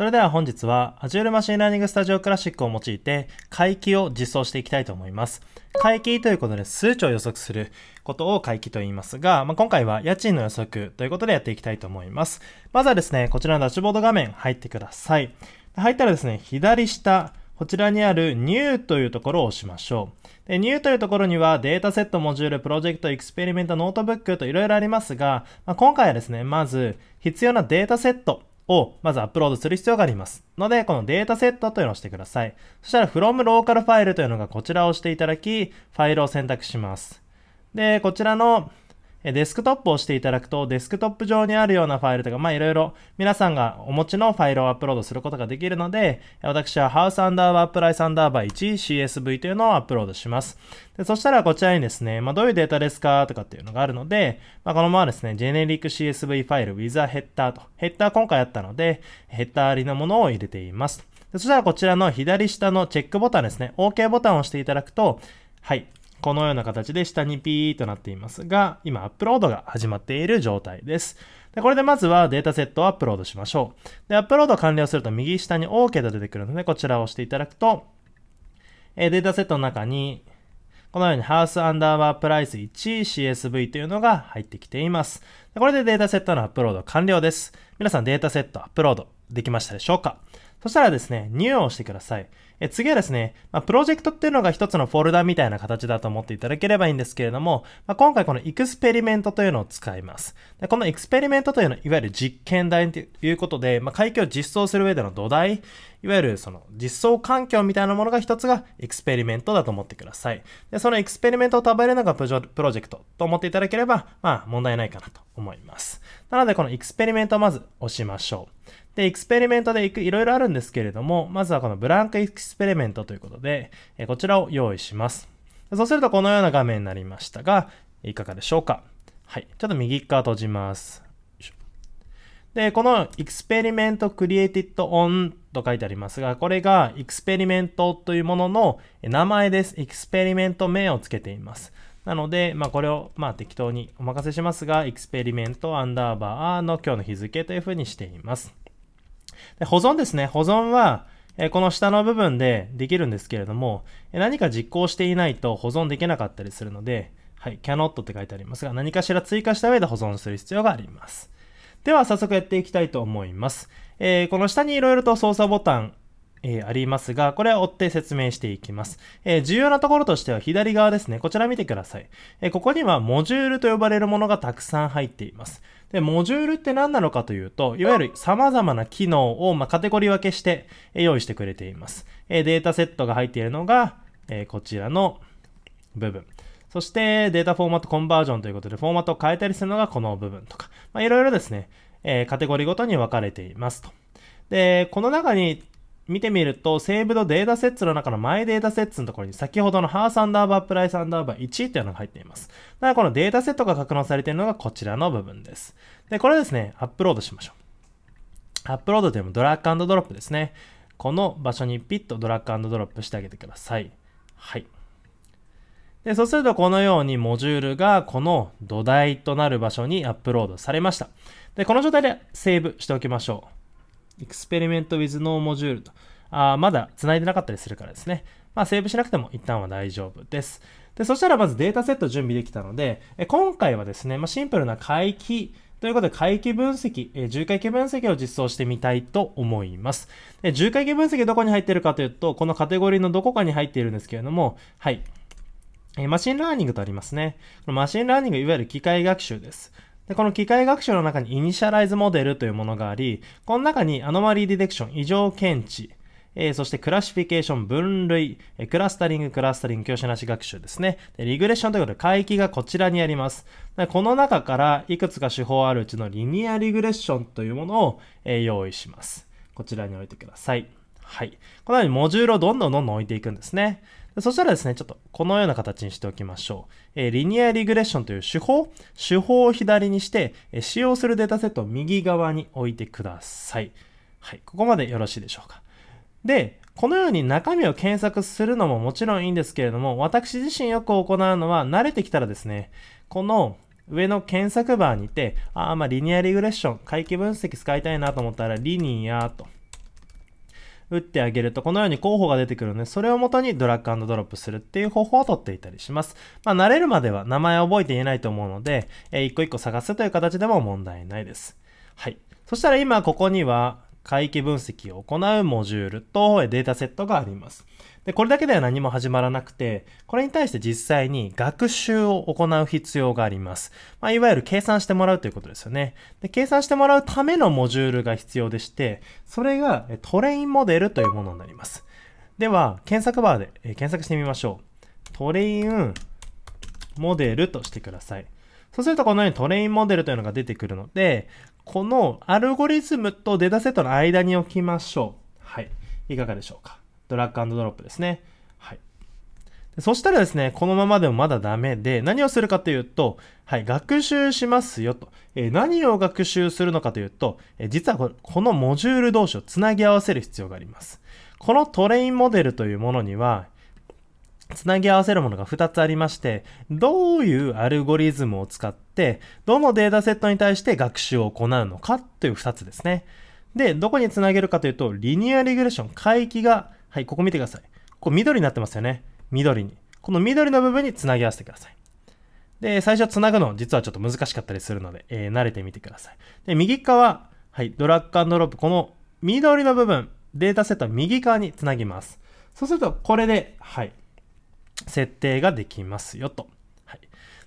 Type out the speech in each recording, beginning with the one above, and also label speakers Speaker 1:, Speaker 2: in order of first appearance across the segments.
Speaker 1: それでは本日は Azure Machine Learning Studio Classic を用いて回帰を実装していきたいと思います。回帰ということで数値を予測することを回帰と言いますが、まあ、今回は家賃の予測ということでやっていきたいと思います。まずはですね、こちらのダッシュボード画面入ってください。入ったらですね、左下、こちらにある New というところを押しましょう。で、New というところにはデータセット、モジュール、プロジェクト、 Experiment、ノートブックといろいろありますが、まあ、今回はですね、まず必要なデータセットをまずアップロードする必要があります。ので、このデータセットというのをしてください。そしたら from local file というのがこちらを押していただき、ファイルを選択します。で、こちらのデスクトップを押していただくと、デスクトップ上にあるようなファイルとか、まあいろいろ皆さんがお持ちのファイルをアップロードすることができるので、私は House アンダーバー Price アンダーバー 1CSV というのをアップロードします。でそしたらこちらにですね、まあどういうデータですかとかっていうのがあるので、まあこのままですね、Generic CSV ファイル with a header と、ヘッダー今回あったので、ヘッダーありのものを入れています。でそしたらこちらの左下のチェックボタンですね、OK ボタンを押していただくと、はい、このような形で下にピーとなっていますが、今アップロードが始まっている状態です。で、これでまずはデータセットをアップロードしましょう。で、アップロード完了すると右下に OK と出てくるので、こちらを押していただくと、えデータセットの中に、このようにハウスアンダーバープライス 1CSV というのが入ってきています。これでデータセットのアップロード完了です。皆さんデータセットアップロードできましたでしょうか？そしたらですね、 New を押してください。え次はですね、まあ、プロジェクトっていうのが一つのフォルダみたいな形だと思っていただければいいんですけれども、まあ、今回この Experiment というのを使います。でこの Experiment というのは、いわゆる実験台ということで、まあ、回帰を実装する上での土台、いわゆるその実装環境みたいなものが一つが Experiment だと思ってください。で、その Experiment を束ねるのがプロジェクトと思っていただければ、まあ問題ないかなと思います。なのでこの Experiment をまず押しましょう。で、 Experiment でいくいろいろあるんですけれども、まずはこの Blank Experiment ということで、えこちらを用意します。そうするとこのような画面になりましたが、いかがでしょうか？はい。ちょっと右側閉じます。で、この Experiment created on と書いてありますが、これが Experiment というものの名前です。 Experiment 名を付けています。なので、まあ、これをまあ適当にお任せしますが、エクスペリメントアンダーバーの今日の日付というふうにしています。で保存ですね。保存は、えこの下の部分でできるんですけれども、何か実行していないと保存できなかったりするので、はい、cannot って書いてありますが、何かしら追加した上で保存する必要があります。では、早速やっていきたいと思います。えー、この下にいろいろと操作ボタン、えー、ありますが、これは追って説明していきます。えー、重要なところとしては左側ですね。こちら見てください。え、ここにはモジュールと呼ばれるものがたくさん入っています。で、モジュールって何なのかというと、いわゆる様々な機能を、ま、カテゴリー分けして、用意してくれています。えデータセットが入っているのが、えこちらの部分。そしてデータフォーマットコンバージョンということで、フォーマットを変えたりするのがこの部分とか、まあ、いろいろですね、えカテゴリーごとに分かれていますと。で、この中に見てみると、セーブドデータセッツの中のマイデータセッツのところに先ほどのハースアンダーバープライスアンダーバー1っていうのが入っています。だからこのデータセットが格納されているのがこちらの部分です。で、これですね、アップロードしましょう。アップロードというのもドラッグドロップですね。この場所にピッとドラッグドロップしてあげてください。はい。で、そうするとこのようにモジュールがこの土台となる場所にアップロードされました。で、この状態でセーブしておきましょう。 Experiment with no module と。あまだ繋いでなかったりするからですね。まあ、セーブしなくても一旦は大丈夫です。で、そしたらまずデータセット準備できたので、え今回はですね、まあ、シンプルな回帰ということで、回帰分析、え重回帰分析を実装してみたいと思います。で重回帰分析どこに入ってるかというと、このカテゴリーのどこかに入っているんですけれども、はい。え Machine Learning とありますね。この Machine Learning、いわゆる機械学習です。で、この機械学習の中に Initialize Model というものがあり、この中に Anomaly Detection、異常検知、えー、そして Classification、分類、えー、 Clustering、クラスタリング、教師なし学習ですね。で Regression ということで、回帰がこちらにあります。でこの中からいくつか手法あるうちの Linear Regression というものを、えー、用意します。こちらに置いてください。はい。このようにモジュールをどんどんどんどん置いていくんですね。そしたらですね、ちょっとこのような形にしておきましょう。えー、リニアリグレッションという手法、手法を左にして、えー、使用するデータセットを右側に置いてください。はい。ここまでよろしいでしょうか。で、このように中身を検索するのももちろんいいんですけれども、私自身よく行うのは、慣れてきたらですね、この上の検索バーにて、あ、まあ、リニアリグレッション、回帰分析使いたいなと思ったら、リニアと打ってあげるとこのように候補が出てくるので、それをもとにドラッグドロップするっていう方法をとっていたりします。まあ、慣れるまでは名前を覚えていないと思うので、えー、一個一個探すという形でも問題ないです。はい。そしたら今ここには、回帰分析を行うモジュールとデータセットがあります。で、これだけでは何も始まらなくて、これに対して実際に学習を行う必要があります。まあ、いわゆる計算してもらうということですよね。で、計算してもらうためのモジュールが必要でして、それがトレインモデルというものになります。では、検索バーで検索してみましょう。トレインモデルとしてください。そうするとこのようにトレインモデルというのが出てくるので、このアルゴリズムとデータセットの間に置きましょう。はい。いかがでしょうか？ドラッグドロップですね。はい。そしたらですね、このままでもまだダメで、何をするかというと、はい、学習しますよと。えー、何を学習するのかというと、えー、実はここのモジュール同士をつなぎ合わせる必要があります。このトレインモデルというものには、つなぎ合わせるものが2つありまして、どういうアルゴリズムを使って、どのデータセットに対して学習を行うのかという2つですね。で、どこにつなげるかというと、リニアリグレーション、回帰が、はい、ここ見てください。ここ緑になってますよね。緑に。この緑の部分につなぎ合わせてください。で、最初つなぐの、実はちょっと難しかったりするので、えー、慣れてみてください。で、右側、はい、ドラッグドロップ、この緑の部分、データセットは右側につなぎます。そうすると、これで、はい、設定ができますよと。はい。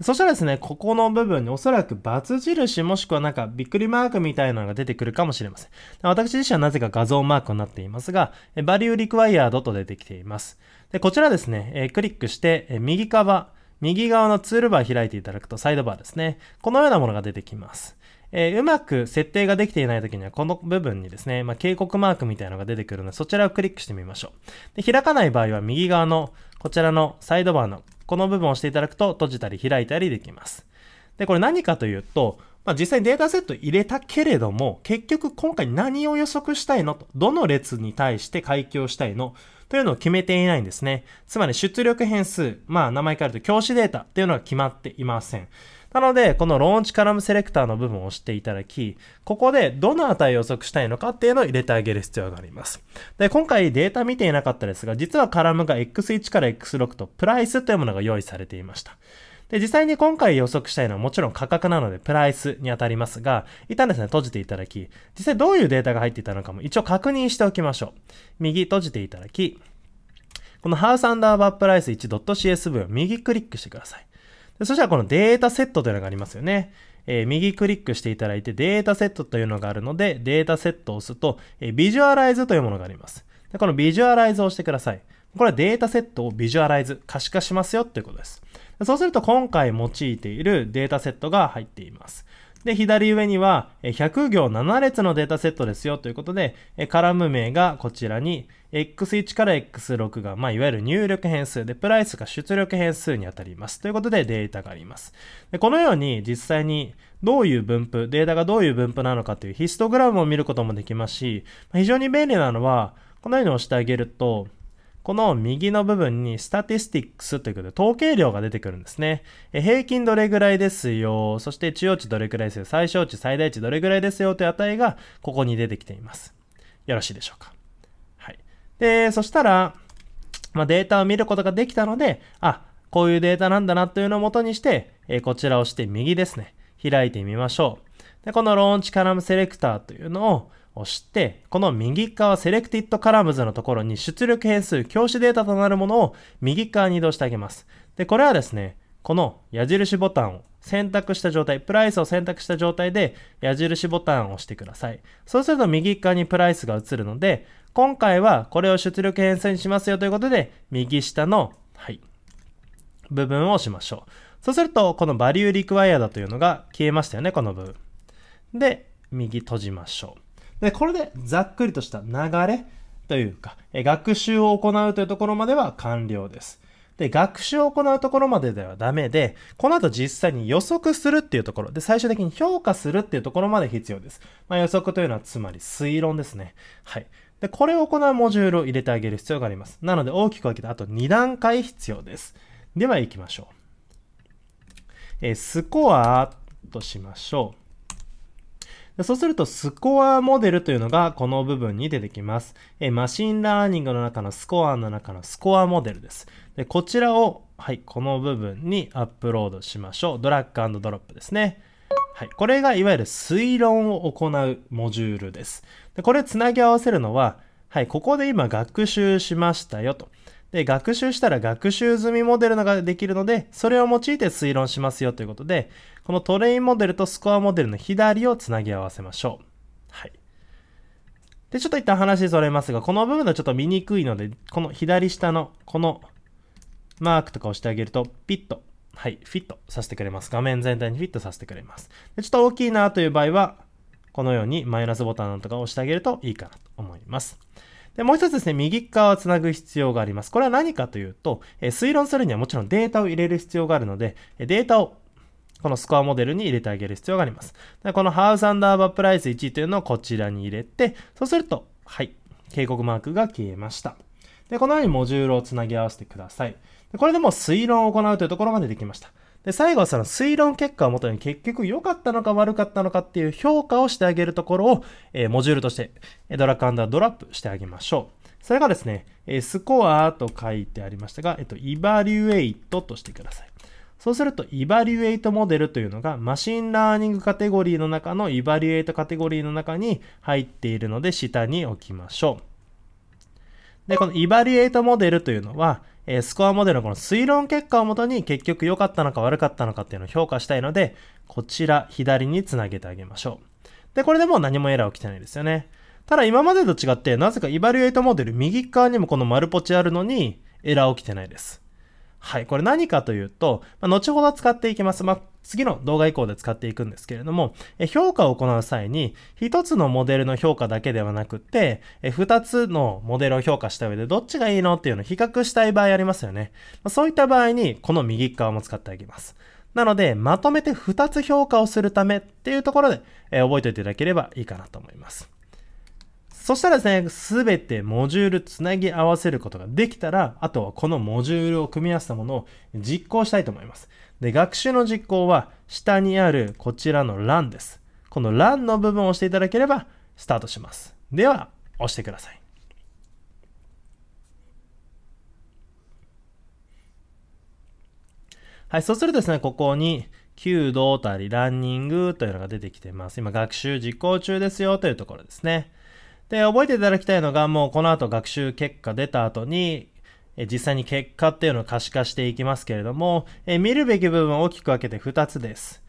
Speaker 1: そしたらですね、ここの部分におそらく×印もしくはなんかびっくりマークみたいなのが出てくるかもしれません。私自身はなぜか画像マークになっていますが、value required と出てきています。で、こちらですね、えクリックして、え右側、右側のツールバー開いていただくとサイドバーですね。このようなものが出てきます。えー、うまく設定ができていない時には、この部分にですね、まあ、警告マークみたいなのが出てくるので、そちらをクリックしてみましょう。で開かない場合は、右側のこちらのサイドバーのこの部分を押していただくと閉じたり開いたりできます。で、これ何かというと、まあ、実際にデータセット入れたけれども、結局今回何を予測したいのと、どの列に対して回帰をしたいのというのを決めていないんですね。つまり出力変数、まあ名前から言うと教師データというのが決まっていません。なので、このローンチカラムセレクターの部分を押していただき、ここでどの値を予測したいのかっていうのを入れてあげる必要があります。で、今回データ見ていなかったですが、実はカラムが X1 から X6 とプライスというものが用意されていました。で、実際に今回予測したいのはもちろん価格なのでプライスに当たりますが、一旦ですね、閉じていただき、実際どういうデータが入っていたのかも一応確認しておきましょう。右閉じていただき、このハウスアンダーバープライス 1.csv を右クリックしてください。そしたらこのデータセットというのがありますよね。えー、右クリックしていただいてデータセットというのがあるので、データセットを押すと、えー、ビジュアライズというものがあります。でこのビジュアライズを押してください。これはデータセットをビジュアライズ、可視化しますよということです。そうすると今回用いているデータセットが入っています。で、左上には100行7列のデータセットですよということで、カラム名がこちらに X1 から X6 が、まあ、いわゆる入力変数で、プライスが出力変数にあたります。ということでデータがあります。でこのように実際にどういう分布、データがどういう分布なのかというヒストグラムを見ることもできますし、非常に便利なのは、このように押してあげると、この右の部分にスタティスティックスということで統計量が出てくるんですね。え平均どれぐらいですよ？そして中央値どれぐらいですよ？最小値、最大値どれぐらいですよ？という値がここに出てきています。よろしいでしょうか？はい。で、そしたら、まあ、データを見ることができたので、あ、こういうデータなんだなというのを元にして、えこちらを押して右ですね。開いてみましょう。で、このローンチカラムセレクターというのを、押して、この右側セレクティッドカラムズのところに出力変数、教師データとなるものを右側に移動してあげます。で、これはですね、この矢印ボタンを選択した状態、プライスを選択した状態で矢印ボタンを押してください。そうすると右側にプライスが映るので、今回はこれを出力変数にしますよということで、右下の、はい、部分を押しましょう。そうすると、このバリューリクワイアだというのが消えましたよね、この部分。で、右閉じましょう。で、これでざっくりとした流れというか、学習を行うというところまでは完了です。で、学習を行うところまでではダメで、この後実際に予測するっていうところで、最終的に評価するっていうところまで必要です。まあ、予測というのはつまり推論ですね。はい。で、これを行うモジュールを入れてあげる必要があります。なので大きく分けてあと2段階必要です。では行きましょう。えスコアとしましょう。そうすると、 Score Model というのがこの部分に出てきます。え Machine Learning の中の Score の中の Score Model です。でこちらを、はい、この部分にアップロードしましょう。ドラッグドロップですね。はい、これがいわゆる推論を行うモジュールです。でこれつなぎ合わせるのは、はい、ここで今学習しましたよと。で、学習したら学習済みモデルができるので、それを用いて推論しますよということで、このトレインモデルとスコアモデルの左をつなぎ合わせましょう。はい。で、ちょっと一旦話それますが、この部分はちょっと見にくいので、この左下のこのマークとか押してあげると、ピッと、はい、フィットさせてくれます。画面全体にフィットさせてくれます。でちょっと大きいなという場合は、このようにマイナスボタンとかを押してあげるといいかなと思います。で、もう一つですね、右側をつなぐ必要があります。これは何かというと、え推論するにはもちろんデータを入れる必要があるので、データをこのスコアモデルに入れてあげる必要があります。でこのハウスアンダーバープライス1というのをこちらに入れて、そうすると、はい、警告マークが消えました。で、このようにモジュールをつなぎ合わせてください。でこれでもう推論を行うというところまでできました。で、最後はその推論結果をもとに結局良かったのか悪かったのかっていう評価をしてあげるところを、えー、モジュールとしてドラッグドラップしてあげましょう。それがですね、スコアと書いてありましたが、えっと、イバリュエイトとしてください。そうすると、 Evaluate Model というのが、 Machine Learning カテゴリーの中の Evaluate カテゴリーの中に入っているので、下に置きましょう。で、この Evaluate Model というのは、え Score Model のこの推論結果をもとに結局良かったのか悪かったのかっていうのを評価したいので、こちら左につなげてあげましょう。で、これでもう何もエラー起きてないですよね。ただ今までと違って、なぜか Evaluate Model 右側にもこの丸ポチあるのにエラー起きてないです。はい。これ何かというと、まあ、後ほど使っていきます。まあ、次の動画以降で使っていくんですけれども、え評価を行う際に、一つのモデルの評価だけではなくて、え二つのモデルを評価した上でどっちがいいのっていうのを比較したい場合ありますよね。まあ、そういった場合に、この右側も使ってあげます。なので、まとめて2つ評価をするためっていうところで、え覚えておいていただければいいかなと思います。そしたらですね、すべてモジュールつなぎ合わせることができたら、あとはこのモジュールを組み合わせたものを実行したいと思います。で、学習の実行は下にあるこちらの run です。この run の部分を押していただければスタートします。では、押してください。はい、そうするとですね、ここに、弓道たりランニングというのが出てきてます。今、学習実行中ですよというところですね。で、覚えていただきたいのが、もうこの後学習結果出た後に、実際に結果っていうのを可視化していきますけれども、え見るべき部分を大きく分けて2つです。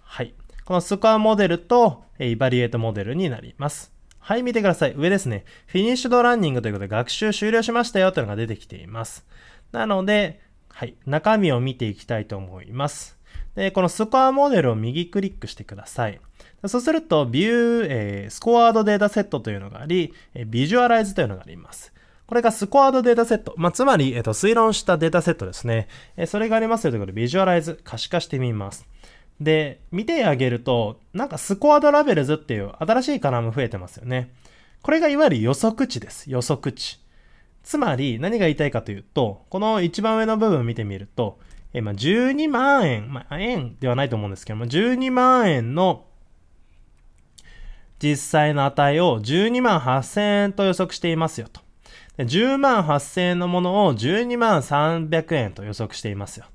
Speaker 1: はい。このスコアモデルと、えイバリエートモデルになります。はい、見てください。上ですね。フィニッシュドランニングということで学習終了しましたよというのが出てきています。なので、はい、中身を見ていきたいと思います。で、このスコアモデルを右クリックしてください。そうすると、ビュー、えー、スコアードデータセットというのがあり、えビジュアライズというのがあります。これがスコアードデータセット。まあ、つまり、えっ、と、推論したデータセットですね。えそれがありますよということで、ビジュアライズ、可視化してみます。で、見てあげると、なんかスコアードラベルズっていう新しいカラム増えてますよね。これがいわゆる予測値です。予測値。つまり、何が言いたいかというと、この一番上の部分を見てみると、えま、12万円、まあ、円ではないと思うんですけども、12万円の実際の値を12万8000円と予測していますよと。10万8000円のものを12万300円と予測していますよ。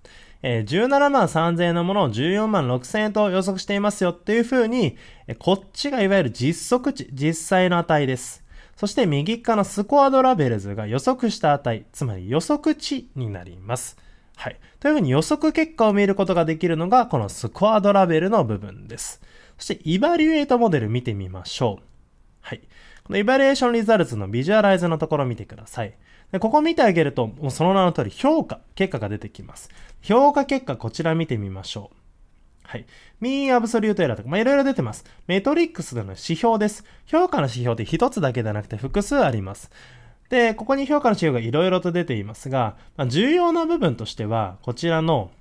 Speaker 1: え17万3000円のものを14万6000円と予測していますよっていう風に、こっちがいわゆる実測値、実際の値です。そして右側のスコアドラベルズが予測した値、つまり予測値になります。はい。というふうに予測結果を見ることができるのが、このスコアドラベルの部分です。そして、イバリュエイトモデル見てみましょう。はい。このイバリエーションリザルツのビジュアライズのところを見てください。でここ見てあげると、もうその名の通り評価結果が出てきます。評価結果こちら見てみましょう。はい。ミーアブソリュートエラーとか、まあ、いろいろ出てます。メトリックスでの指標です。評価の指標って一つだけではなくて複数あります。で、ここに評価の指標がいろいろと出ていますが、まあ、重要な部分としては、こちらの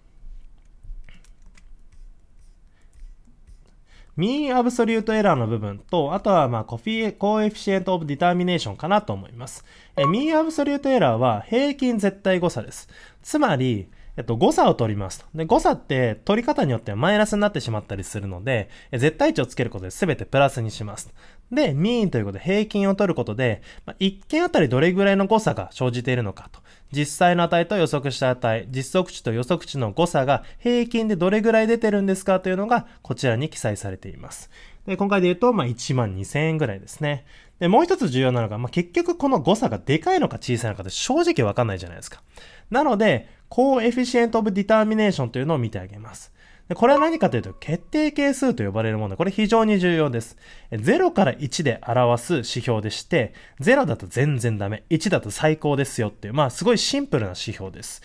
Speaker 1: ミーンアブソリュートエラーの部分と、あとはまあコフィーコーエフィシエントオブディターミネーションかなと思います。えミーンアブソリュートエラーは平均絶対誤差です。つまり、えっと、誤差を取りますと。で、誤差って取り方によってはマイナスになってしまったりするので、絶対値をつけることで全てプラスにします。で、ミーンということで平均を取ることで、まあ、1件あたりどれぐらいの誤差が生じているのかと。実際の値と予測した値、実測値と予測値の誤差が平均でどれぐらい出てるんですかというのがこちらに記載されています。で今回で言うと、まあ、1万2000円ぐらいですね。で、もう一つ重要なのが、まあ、結局この誤差がでかいのか小さいのかって正直わかんないじゃないですか。なので、コーエフィシエントオブディターミネーションというのを見てあげます。これは何かというと、決定係数と呼ばれるもので。これ非常に重要です。0から1で表す指標でして、0だと全然ダメ。1だと最高ですよっていう、まあすごいシンプルな指標です。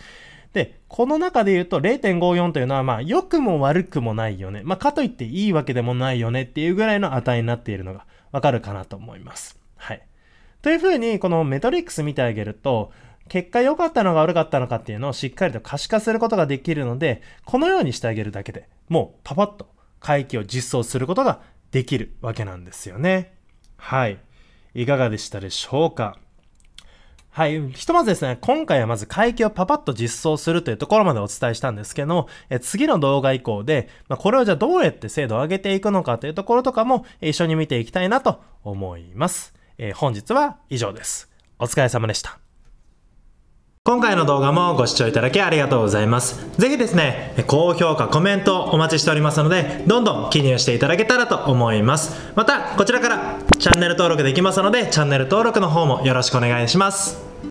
Speaker 1: で、この中で言うと0.54というのは、まあ良くも悪くもないよね。まあかといっていいわけでもないよねっていうぐらいの値になっているのがわかるかなと思います。はい。というふうに、このメトリックス見てあげると、結果良かったのか悪かったのかっていうのをしっかりと可視化することができるので、このようにしてあげるだけでもうパパッと回帰を実装することができるわけなんですよね。はい。いかがでしたでしょうか？はい。ひとまずですね、今回はまず回帰をパパッと実装するというところまでお伝えしたんですけど、え次の動画以降で、まあ、これをじゃあどうやって精度を上げていくのかというところとかも一緒に見ていきたいなと思います。えー、本日は以上です。お疲れ様でした。今回の動画もご視聴いただきありがとうございます。ぜひですね、高評価、コメントお待ちしておりますので、どんどん記入していただけたらと思います。また、こちらからチャンネル登録できますので、チャンネル登録の方もよろしくお願いします。